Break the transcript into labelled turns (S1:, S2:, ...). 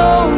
S1: Oh.